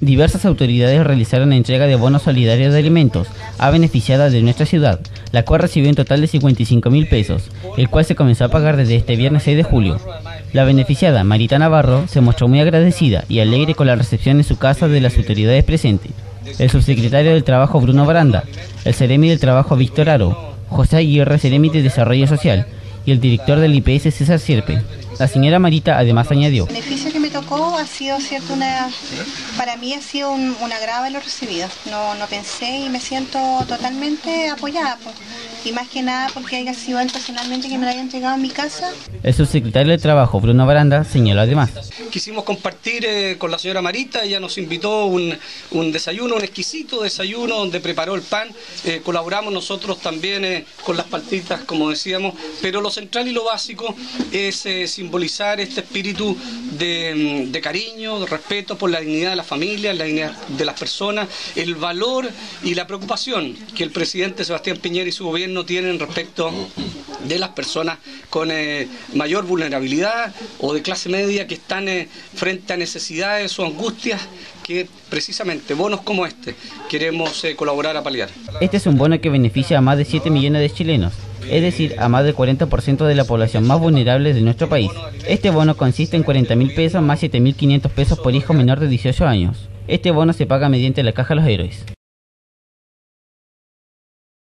Diversas autoridades realizaron la entrega de bonos solidarios de alimentos a beneficiadas de nuestra ciudad, la cual recibió un total de 55 mil pesos, el cual se comenzó a pagar desde este viernes 6 de julio. La beneficiada, Marita Navarro, se mostró muy agradecida y alegre con la recepción en su casa de las autoridades presentes. El subsecretario del Trabajo, Bruno Baranda, el Ceremi del Trabajo, Víctor Aro, José Aguirre, Ceremi de Desarrollo Social, y el director del IPS, César Sierpe. La señora Marita además añadió ha sido cierto una para mí ha sido un, un agrado lo recibido no, no pensé y me siento totalmente apoyada pues. Y más que nada porque haya sido él personalmente que me lo haya entregado en mi casa. El subsecretario de Trabajo Bruno Baranda señaló además. Quisimos compartir eh, con la señora Marita ella nos invitó un, un, desayuno un exquisito desayuno donde preparó el pan. Eh, colaboramos nosotros también eh, con las partitas como decíamos pero lo central y lo básico es eh, simbolizar este espíritu de de cariño, de respeto por la dignidad de la familia, la dignidad de las personas, el valor y la preocupación que el presidente Sebastián Piñera y su gobierno tienen respecto de las personas con eh, mayor vulnerabilidad o de clase media que están eh, frente a necesidades o angustias que precisamente bonos como este queremos eh, colaborar a paliar. Este es un bono que beneficia a más de 7 millones de chilenos es decir, a más del 40% de la población más vulnerable de nuestro país. Este bono consiste en 40 mil pesos más 7 mil 500 pesos por hijo menor de 18 años. Este bono se paga mediante la Caja de los Héroes.